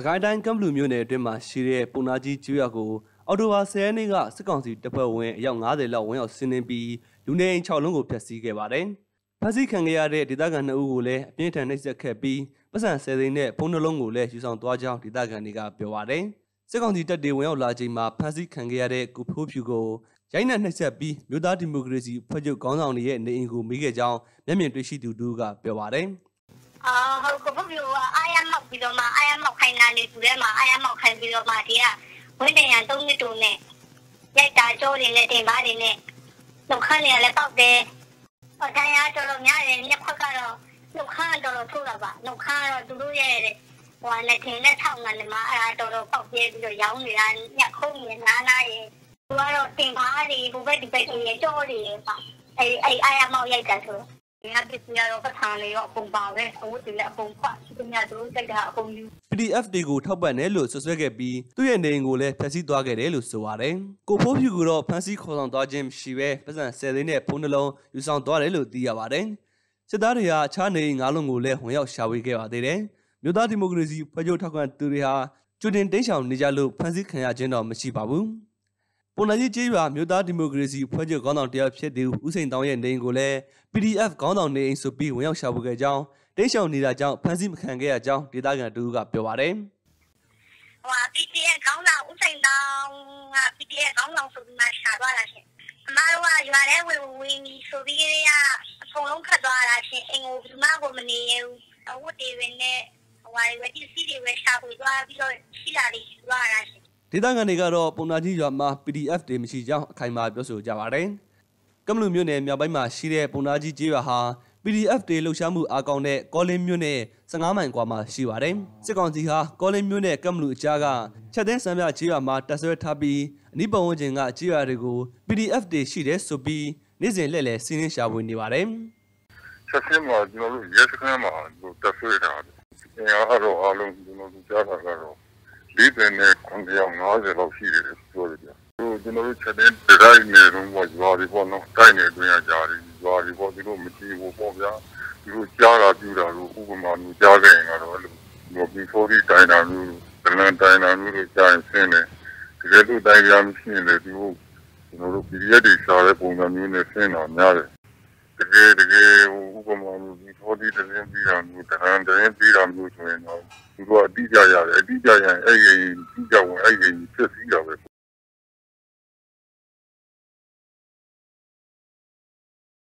စကိုင်းတိုင်းကမ်ဘလူမြို့နယ်အတွင်းမှာရှိတဲ့ပုံနာကြီးကျွော်ကိုအော်တိုဘာ10ရက်နေ့ကစစ်ကောင်စီတပ်ဖွဲ့ဝင်အယောက်90လောက်ဝင်ရောက်ဆင်းနှင်းပြီးလူနေအိမ်6လုံးကိုဖျက်ဆီးခဲ့ပါတယ်။ဖမ်းဆီးခံခဲ့ရတဲ့ဒေသခံ2ဦးကိုလည်းအပြင်းထန်နှိပ်စက်ခဲ့ပြီးပတ်စံ10သိန်းနဲ့ဖုန်းနှလုံးကိုလည်းယူဆောင်သွားကြောင်းဒေသခံတွေကပြောပါတယ်။စစ်ကောင်စီတပ်တွေဝင်ရောက်လာချိန်မှာဖမ်းဆီးခံခဲ့ရတဲ့ကုဖိုးဖြူကိုရိုင်းနှက်နှိပ်စက်ပြီးမြို့သားဒီမိုကရေစီဖွဲ့ချုပ်ခေါင်းဆောင်တွေရဲ့နေအိမ်ကိုမိခဲ့ကြောင်းမျက်မြင်တွေ့ရှိသူတို့ကပြောပါတယ်။အာဟုတ်ကဲ့ဘုရားအာရမောက်ပြီးတော့မှအာရမောက်ခိုင်းတာ နေသူထဲမှာအာရမောက်ခိုင်းပြီးတော့မှဒီကဝင်းတန်ရ3နှစ်တုံးနဲ့ရိုက်တာကြောတွေနဲ့တင်ပါတွေနဲ့နှုတ်ခမ်းတွေကလည်းပေါက်တယ်။အတိုင်းအားတော်တော်များတယ်မျက်ခွက်ကတော့နှုတ်ခမ်းတော်တော်ထိုးတာပါနှုတ်ခမ်းကတော့သူတို့ရဲ့ဟိုလက်ထင်နဲ့ထောက်နေတယ်မှာအဲ့ဒါတော်တော်ပေါက်ပြဲပြီးတော့ရောင်းနေတာညက်ခုံးနေနားနားရဲ့သူကတော့တင်ပါတွေဘုဘက်ဒီဘက်တွေကြောတွေပါအဲ့အဲ့အာရမောက်ရိုက်တာဆိုတော့ ဒီကပစ္စည်းရောပတ်ထားလေရောအကုန်ပါပဲအဝတ်တွေလည်းအကုန်ဖတ်သူများတို့စိတ်ကအကုန်ယူ PDF တွေကိုထောက်ပံ့တယ်လို့ဆွဆွဲခဲ့ပြီးသူ့ရဲ့နေအိမ်ကိုလည်းဖျက်ဆီးသွားခဲ့တယ်လို့ဆိုပါတယ်။ကိုဖိုးဖြူကတော့ဖမ်းဆီးခေါ်ဆောင်သွားခြင်းမရှိဘဲပတ်စံ10သိန်းနဲ့ဖုန်းနှလုံးယူဆောင်သွားတယ်လို့သိရပါတယ်။စစ်သားတွေကအခြားနေအိမ်၅လုံးကိုလည်းဝင်ရောက်ရှာဖွေခဲ့ပါသေးတယ်။မြို့သားဒီမိုကရေစီဖွဲ့ချုပ်ထောက်ခံသူတွေဟာကျွတင်တိန့်ဆောင်နေကြလို့ဖမ်းဆီးခံရခြင်းတော့မရှိပါဘူး။ ပုံနာကြီးကျေးရွာမြို့သားဒီမိုကရေစီဖွဲ့ချုပ်ခေါင်းဆောင်တယောက်ဖြစ်သူဦးစိန်တောင်ရဲ့နေအိမ်ကိုလည်း PDF ခေါင်းဆောင်နေအိမ်ဆိုပြီးဝင်ရောက်ရှာဖွေခဲ့ကြောင်းတိန့်ဆောင်နေတာကြောင့်ဖမ်းဆီးမခံခဲ့ရကြောင်းဒေသခံတူကပြောပါတယ်။ဟို PTS ခေါင်းဆောင်ဦးစိန်တောင်က PTS ခေါင်းဆောင်ဆိုပြီးမှရှာသွားတာရှင်အမားတို့ကရွာထဲဝင်ဝင်ပြီးဆိုပြီးကြတဲ့အကုန်လုံးခတ်သွားတာရှင်အိမ်ကိုဒီမှကိုမနေရဘူးအဝတ်တွေပဲနဲ့ဟိုဟာတွေပဲပစ္စည်းတွေပဲရှာဖွေသွားပြီးတော့ရှိတာတွေယူသွားတာရှင် ဒေသခံတွေကတော့ပုံနာကြီးရွာမှာ PDF တွေမရှိကြောင်းအခိုင်အမာပြောဆိုကြပါတယ်။ကမ္ဘလူမြို့နယ်မြောက်ပိုင်းမှာရှိတဲ့ပုံနာကြီးကျေးရွာဟာ PDF တွေလှုပ်ရှားမှုအားကောင်းတဲ့ကောလင်းမြို့နယ်15မိုင်ကွာမှာရှိပါတယ်။စစ်ကောင်စီဟာကောလင်းမြို့နယ်ကမ္ဘလူအကြားကချက်သိန်းစံပြကျေးရွာမှာတပ်ဆွဲထားပြီးအနီးပတ်ဝန်းကျင်ကကျေးရွာတွေကို PDF တွေရှိတဲ့ဆိုပြီးနေ့စဉ်လှည့်လည်စီးနှင်းရှာဖွေနေပါတယ်။ဆက်စင်းမှာကျွန်တော်တို့ရဲစခန်းမှာတက်ဆွဲတာတယ်။အင်အားတော့အလုံးကျွန်တော်တို့ကြားတာကတော့40နဲ့ 90လောက်ရှိတယ်ပြောတယ်ဗျ။ဟိုကျွန်တော်တို့ချက်တဲ့ဒရိုက်နေတော့ရွာတွေပေါ့နော်။တိုက်နေတွင်ရကြတယ်ရွာတွေပေါ့သူတို့မကြည့်ဘူးပေါ့ဗျာ။သူတို့ကြားတာပြူတာလို့ဥပမာမျိုးကြားခဲ့ရင်ကတော့အဲ့လိုဘော်ဘီဖိုရီတိုင်တာမျိုးဒလန်တိုင်တာမျိုးတွေကြားရင်ဆင်းတယ်။တကယ်လို့တိုင်ရမရှိရင်လည်းသူတို့ကျွန်တော်တို့ PDF တွေရှာတဲ့ပုံစံမျိုးနဲ့ဆင်းတာများတယ်။တ ကယ်တကယ်ဥပမာမျိုးဒီတော်ဒီတရင်ပြီးတာမျိုးတရံတရင်ပြီးတာမျိုးဆိုရင်တော့သူတို့အတိအကျရတယ်အတိအကျရရင်အဲ့ဒီအတိအကျဝင်အဲ့ဒီဖြစ်စည်းတာပဲ